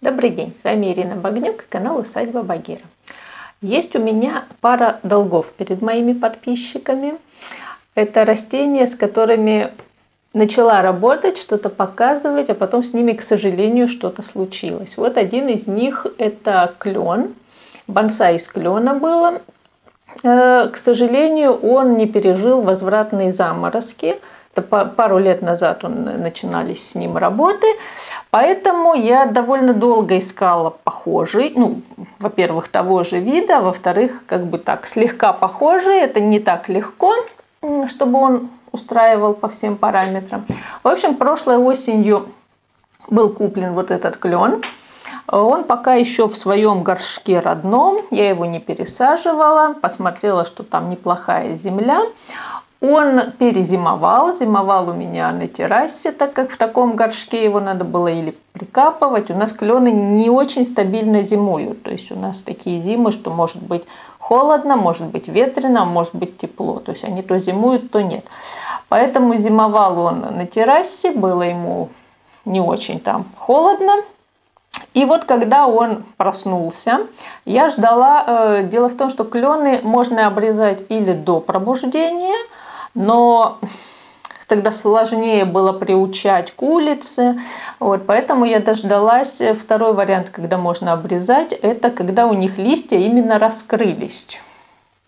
Добрый день, с вами Ирина Багнюк, канал «Усадьба Багира». Есть у меня пара долгов перед моими подписчиками. Это растения, с которыми начала работать, что-то показывать, а потом с ними, к сожалению, что-то случилось. Вот один из них – это клен. Бонсай из клена было. Э, к сожалению, он не пережил возвратные заморозки – это пару лет назад он, э, начинались с ним работы. Поэтому я довольно долго искала похожий, ну, во-первых, того же вида, а во-вторых, как бы так, слегка похожий. Это не так легко, чтобы он устраивал по всем параметрам. В общем, прошлой осенью был куплен вот этот клен. Он пока еще в своем горшке родном, я его не пересаживала, посмотрела, что там неплохая земля. Он перезимовал, зимовал у меня на террасе, так как в таком горшке его надо было или прикапывать. У нас клены не очень стабильно зимуют, то есть у нас такие зимы, что может быть холодно, может быть ветрено, может быть тепло. То есть они то зимуют, то нет. Поэтому зимовал он на террасе, было ему не очень там холодно. И вот когда он проснулся, я ждала, э, дело в том, что клены можно обрезать или до пробуждения – но тогда сложнее было приучать к улице. Вот, поэтому я дождалась второй вариант, когда можно обрезать, это когда у них листья именно раскрылись.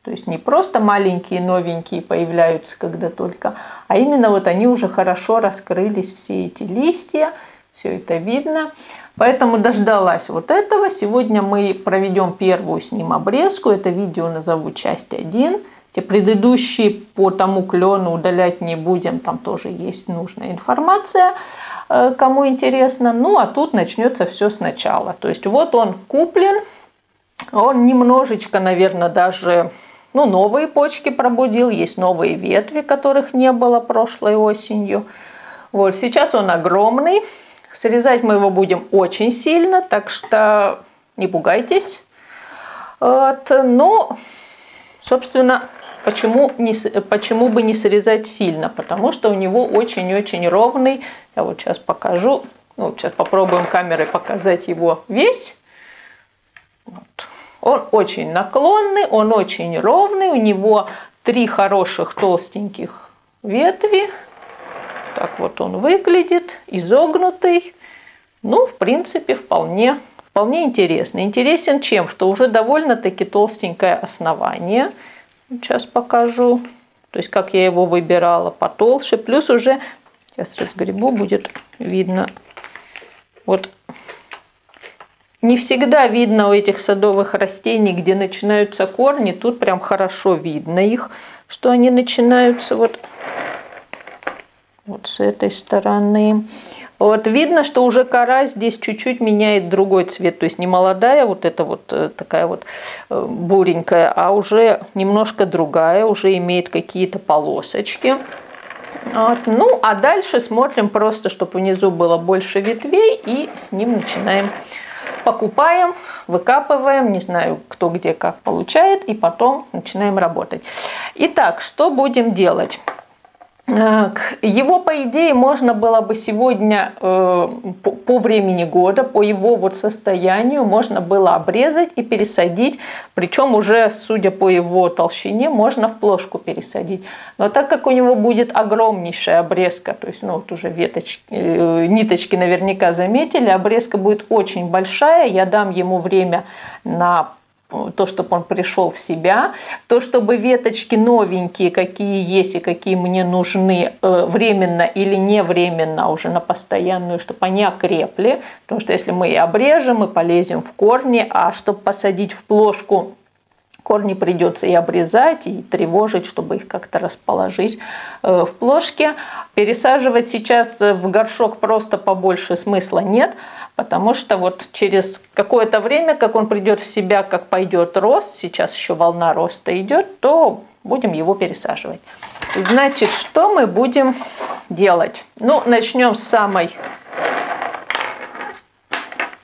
То есть не просто маленькие новенькие появляются, когда только, а именно вот они уже хорошо раскрылись, все эти листья, все это видно. Поэтому дождалась вот этого. Сегодня мы проведем первую с ним обрезку. Это видео назову часть 1. Те предыдущие по тому клену удалять не будем, там тоже есть нужная информация, э, кому интересно. Ну а тут начнется все сначала. То есть вот он куплен, он немножечко, наверное, даже ну, новые почки пробудил, есть новые ветви, которых не было прошлой осенью. Вот сейчас он огромный, срезать мы его будем очень сильно, так что не пугайтесь. Вот. Ну, собственно, Почему, не, почему бы не срезать сильно? Потому что у него очень-очень ровный, я вот сейчас покажу, ну, сейчас попробуем камерой показать его весь. Вот. Он очень наклонный, он очень ровный, у него три хороших толстеньких ветви. Так вот он выглядит, изогнутый. Ну, в принципе, вполне, вполне интересно. Интересен чем? Что уже довольно-таки толстенькое основание – Сейчас покажу. То есть, как я его выбирала потолще. Плюс уже, сейчас разгребу, будет видно. Вот не всегда видно у этих садовых растений, где начинаются корни. Тут прям хорошо видно их, что они начинаются вот, вот с этой стороны. Вот видно, что уже кора здесь чуть-чуть меняет другой цвет, то есть не молодая, вот эта вот э, такая вот э, буренькая, а уже немножко другая, уже имеет какие-то полосочки. Вот. Ну, а дальше смотрим просто, чтобы внизу было больше ветвей, и с ним начинаем покупаем, выкапываем, не знаю, кто где как получает, и потом начинаем работать. Итак, что будем делать? Э, его, по идее, можно было бы сегодня э, по времени года, по его вот состоянию, можно было обрезать и пересадить. Причем уже, судя по его толщине, можно в плошку пересадить. Но так как у него будет огромнейшая обрезка, то есть ну, вот уже веточки, э, ниточки наверняка заметили, обрезка будет очень большая, я дам ему время на то, чтобы он пришел в себя, то, чтобы веточки новенькие, какие есть и какие мне нужны э, временно или не временно, уже на постоянную, чтобы они окрепли, потому что если мы и обрежем, мы полезем в корни, а чтобы посадить в плошку корни придется и обрезать, и тревожить, чтобы их как-то расположить э, в плошке. Пересаживать сейчас в горшок просто побольше смысла нет, потому что вот через какое-то время, как он придет в себя, как пойдет рост, сейчас еще волна роста идет, то будем его пересаживать. Значит, что мы будем делать? Ну, начнем с самой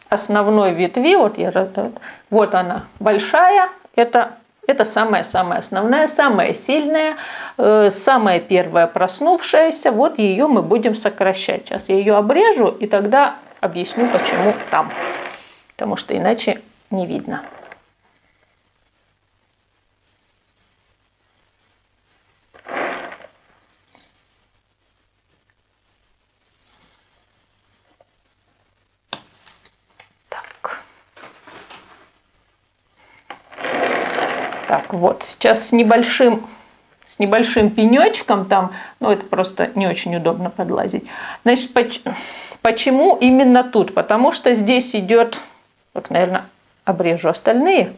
основной ветви. Вот, я, вот она большая, это это самая-самая основная, самая сильная, э, самая первая проснувшаяся. Вот ее мы будем сокращать. Сейчас я ее обрежу и тогда объясню, почему там. потому что иначе не видно. Так, вот, сейчас с небольшим, с небольшим пенечком там, ну это просто не очень удобно подлазить. Значит, почему именно тут? Потому что здесь идет, так, наверное, обрежу остальные,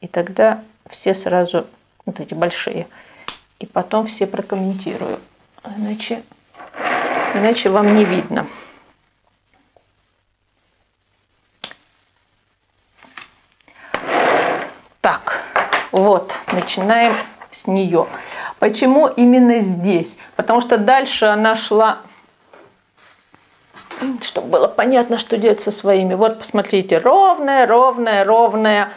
и тогда все сразу, вот эти большие, и потом все прокомментирую. Иначе, иначе вам не видно. Так, вот, начинаем с нее. Почему именно здесь? Потому что дальше она шла, чтобы было понятно, что делать со своими. Вот, посмотрите, ровная, ровная, ровная,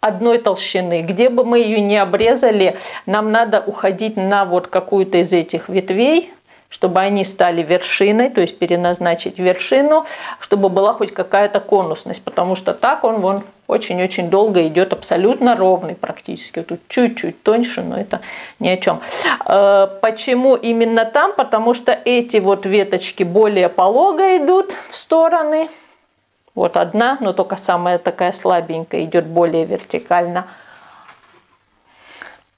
одной толщины. Где бы мы ее не обрезали, нам надо уходить на вот какую-то из этих ветвей, чтобы они стали вершиной, то есть переназначить вершину, чтобы была хоть какая-то конусность, потому что так он вон очень-очень долго идет абсолютно ровный практически. Тут чуть-чуть тоньше, но это ни о чем. Э, почему именно там? Потому что эти вот веточки более полого идут в стороны. Вот одна, но только самая такая слабенькая идет более вертикально.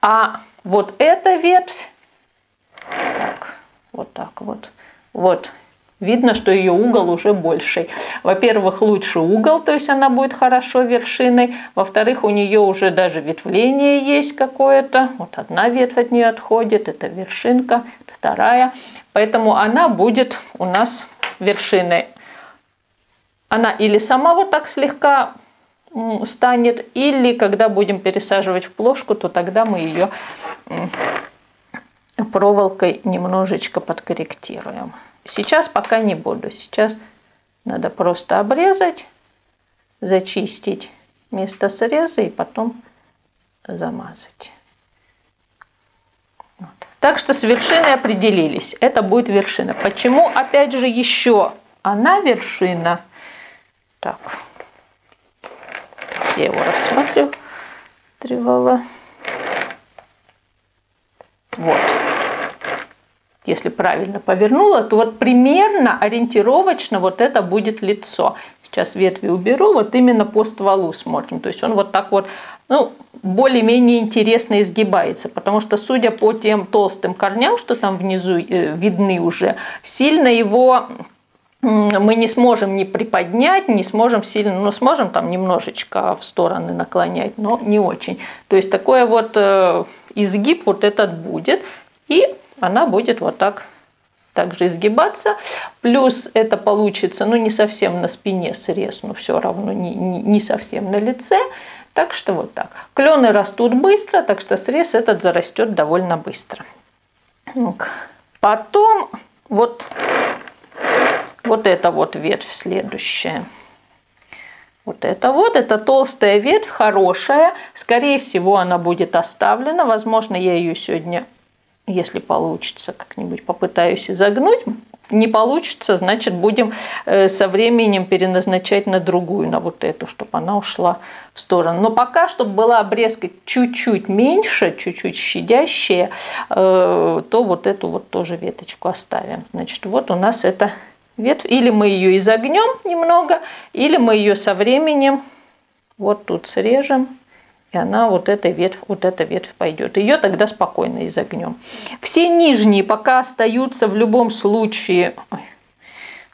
А вот эта ветвь, так, вот так вот. Вот. Видно, что ее угол уже больший. Во-первых, лучше угол, то есть она будет хорошо вершиной. Во-вторых, у нее уже даже ветвление есть какое-то. Вот одна ветвь от нее отходит, это вершинка, вторая. Поэтому она будет у нас вершиной. Она или сама вот так слегка станет, или когда будем пересаживать в плошку, то тогда мы ее проволокой немножечко подкорректируем. Сейчас пока не буду. Сейчас надо просто обрезать, зачистить место среза и потом замазать. Вот. Так что с вершиной определились. Это будет вершина. Почему, опять же, еще она вершина? Так, я его рассматриваю. Тревала. Вот если правильно повернула, то вот примерно ориентировочно вот это будет лицо. Сейчас ветви уберу, вот именно по стволу смотрим. То есть он вот так вот, ну, более-менее интересно изгибается, потому что, судя по тем толстым корням, что там внизу э, видны уже, сильно его мы не сможем не приподнять, не сможем сильно, ну сможем там немножечко в стороны наклонять, но не очень. То есть такой вот э, изгиб вот этот будет. И она будет вот так также изгибаться. Плюс это получится, ну, не совсем на спине срез, но все равно не, не, не совсем на лице. Так что вот так. Клены растут быстро, так что срез этот зарастет довольно быстро. Потом вот, вот эта вот ветвь следующая. Вот это вот, это толстая ветвь, хорошая. Скорее всего, она будет оставлена. Возможно, я ее сегодня если получится, как-нибудь попытаюсь изогнуть. Не получится, значит, будем э, со временем переназначать на другую, на вот эту, чтобы она ушла в сторону. Но пока, чтобы была обрезка чуть-чуть меньше, чуть-чуть щадящая, э, то вот эту вот тоже веточку оставим. Значит, вот у нас эта ветвь. Или мы ее изогнем немного, или мы ее со временем вот тут срежем и она вот эта ветвь, вот эта ветвь пойдет. Ее тогда спокойно изогнем. Все нижние пока остаются в любом случае. Ой,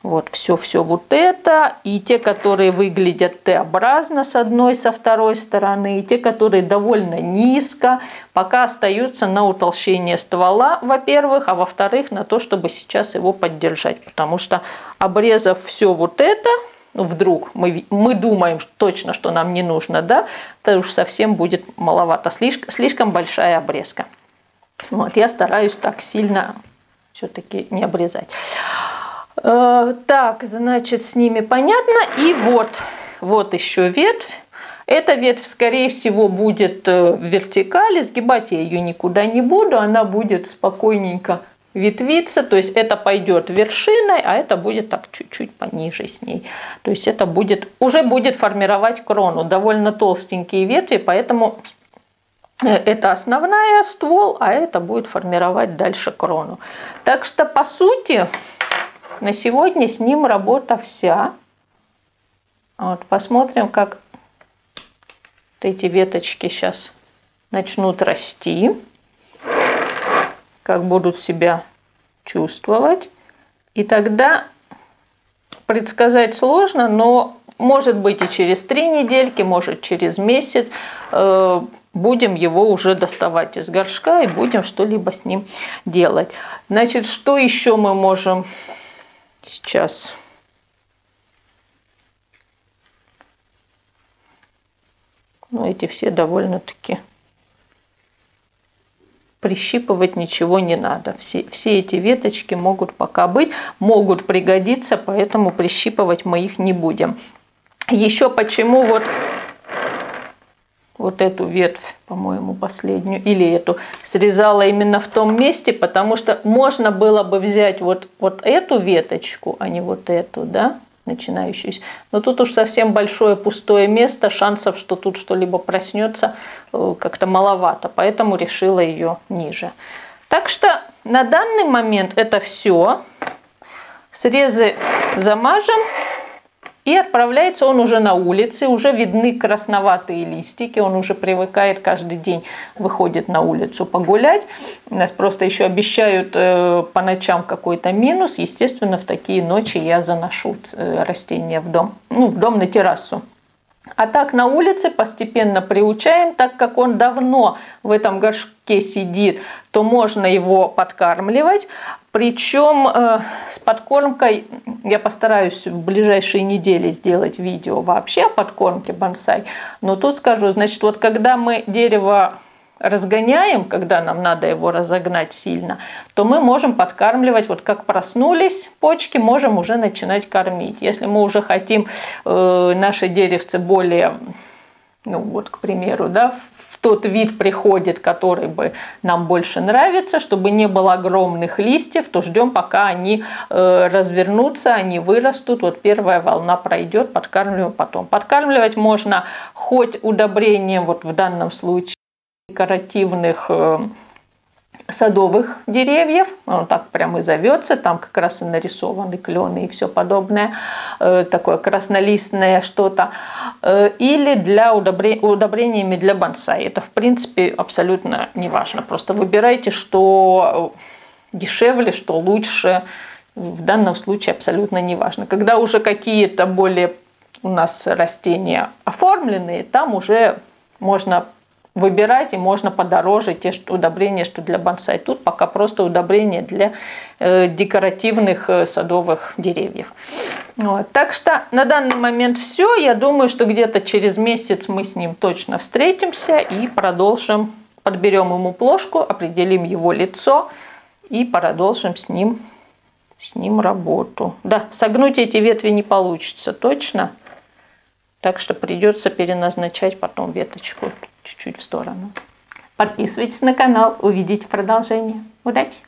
вот все-все вот это. И те, которые выглядят Т-образно с одной, со второй стороны. И те, которые довольно низко, пока остаются на утолщение ствола, во-первых. А во-вторых, на то, чтобы сейчас его поддержать. Потому что обрезав все вот это, ну, вдруг мы, мы думаем точно, что нам не нужно, да, то уж совсем будет маловато, слишком, слишком большая обрезка. Вот, я стараюсь так сильно все-таки не обрезать. Э, так, значит, с ними понятно. И вот, вот еще ветвь. Эта ветвь, скорее всего, будет э, в вертикали. Сгибать я ее никуда не буду. Она будет спокойненько ветвиться, то есть это пойдет вершиной, а это будет так чуть-чуть пониже с ней. То есть это будет, уже будет формировать крону. Довольно толстенькие ветви, поэтому э, это основная ствол, а это будет формировать дальше крону. Так что, по сути, на сегодня с ним работа вся. Вот, посмотрим, как вот эти веточки сейчас начнут расти как будут себя чувствовать. И тогда предсказать сложно, но может быть и через три недельки, может через месяц э, будем его уже доставать из горшка и будем что-либо с ним делать. Значит, что еще мы можем сейчас? Ну, эти все довольно-таки прищипывать ничего не надо. Все, все эти веточки могут пока быть, могут пригодиться, поэтому прищипывать мы их не будем. Еще почему вот вот эту ветвь, по-моему, последнюю, или эту, срезала именно в том месте, потому что можно было бы взять вот, вот эту веточку, а не вот эту, да, начинающуюся. Но тут уж совсем большое пустое место, шансов, что тут что-либо проснется, э, как-то маловато, поэтому решила ее ниже. Так что на данный момент это все. Срезы замажем. И отправляется он уже на улице, уже видны красноватые листики, он уже привыкает каждый день, выходит на улицу погулять. Нас просто еще обещают э, по ночам какой-то минус. Естественно, в такие ночи я заношу э, растения в дом, ну, в дом на террасу. А так на улице постепенно приучаем, так как он давно в этом горшке сидит, то можно его подкармливать. Причем э, с подкормкой я постараюсь в ближайшие недели сделать видео вообще о подкормке бонсай. Но тут скажу, значит, вот когда мы дерево разгоняем, когда нам надо его разогнать сильно, то мы можем подкармливать, вот как проснулись почки, можем уже начинать кормить. Если мы уже хотим э, наше деревце более, ну вот, к примеру, да, в тот вид приходит, который бы нам больше нравится, чтобы не было огромных листьев, то ждем, пока они э, развернутся, они вырастут. Вот первая волна пройдет, подкармливаем потом. Подкармливать можно хоть удобрением, вот в данном случае, декоративных э, садовых деревьев, он так прямо и зовется, там как раз и нарисованы клены и все подобное, э, такое краснолистное что-то, э, или для удобрения, удобрениями для бонсай. Это, в принципе, абсолютно не важно. Просто выбирайте, что дешевле, что лучше. В данном случае абсолютно не важно. Когда уже какие-то более у нас растения оформленные, там уже можно выбирать, и можно подороже те что удобрения, что для бонсай. Тут пока просто удобрения для э, декоративных э, садовых деревьев. Вот. Так что на данный момент все. Я думаю, что где-то через месяц мы с ним точно встретимся и продолжим, подберем ему плошку, определим его лицо и продолжим с ним, с ним работу. Да, согнуть эти ветви не получится точно. Так что придется переназначать потом веточку чуть-чуть в сторону. Подписывайтесь на канал, увидите продолжение. Удачи!